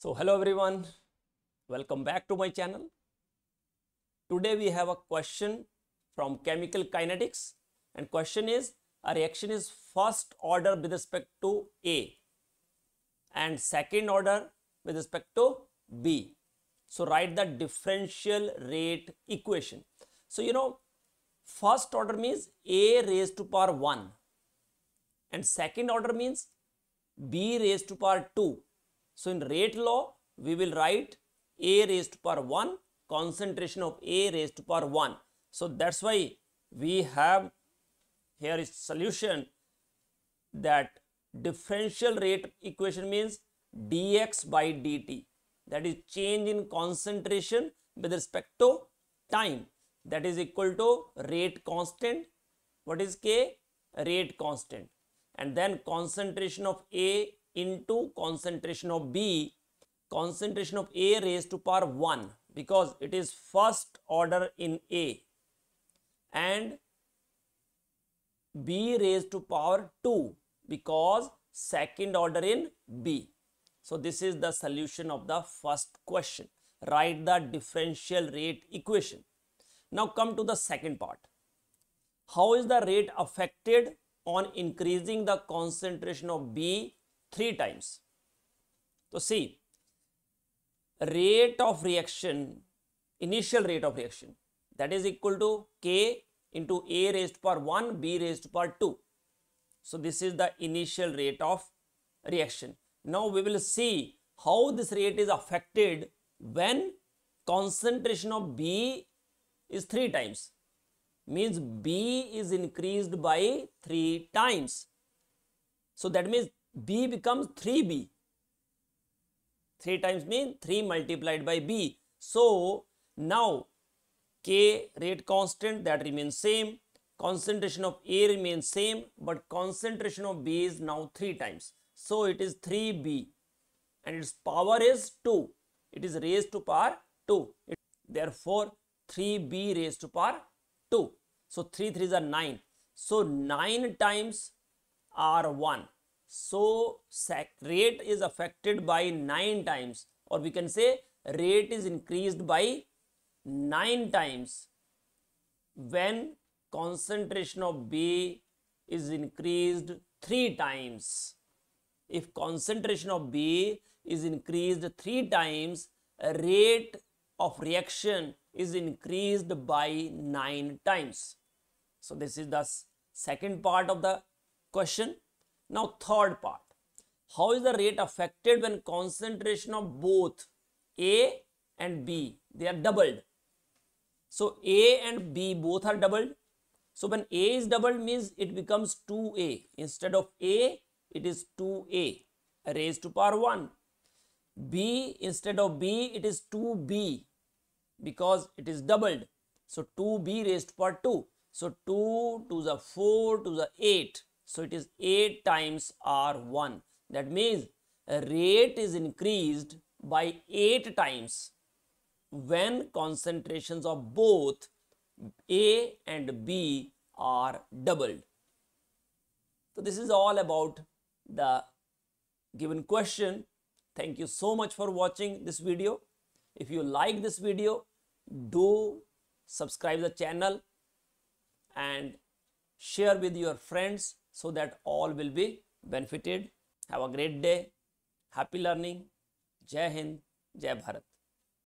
So hello everyone, welcome back to my channel. Today we have a question from chemical kinetics and question is a reaction is first order with respect to A and second order with respect to B. So write the differential rate equation. So you know first order means A raised to power 1 and second order means B raised to power 2 so in rate law, we will write A raised to power 1, concentration of A raised to power 1. So that's why we have here is solution that differential rate equation means dx by dt. That is change in concentration with respect to time. That is equal to rate constant. What is k? Rate constant. And then concentration of a into concentration of B, concentration of A raised to power 1 because it is first order in A and B raised to power 2 because second order in B. So this is the solution of the first question. Write the differential rate equation. Now come to the second part. How is the rate affected on increasing the concentration of B three times. So see, rate of reaction, initial rate of reaction that is equal to K into A raised to power 1, B raised to power 2. So this is the initial rate of reaction. Now we will see how this rate is affected when concentration of B is 3 times means B is increased by 3 times. So that means b becomes 3b 3 times mean 3 multiplied by b. So now k rate constant that remains same. Concentration of a remains same but concentration of b is now 3 times. So it is 3b and its power is 2 it is raised to power 2 it, therefore 3b raised to power 2 so 3 3s are 9 so 9 times r1 so rate is affected by 9 times or we can say rate is increased by 9 times when concentration of B is increased 3 times. If concentration of B is increased 3 times, rate of reaction is increased by 9 times. So this is the second part of the question. Now third part, how is the rate affected when concentration of both A and B, they are doubled. So A and B both are doubled. So when A is doubled means it becomes 2A. Instead of A, it is 2A raised to power 1. B instead of B, it is 2B because it is doubled. So 2B raised to power 2. So 2 to the 4 to the 8 so it is 8 times R1. That means rate is increased by 8 times when concentrations of both A and B are doubled. So this is all about the given question. Thank you so much for watching this video. If you like this video, do subscribe the channel and share with your friends so that all will be benefited. Have a great day. Happy learning. Jai Hind. Jai Bharat.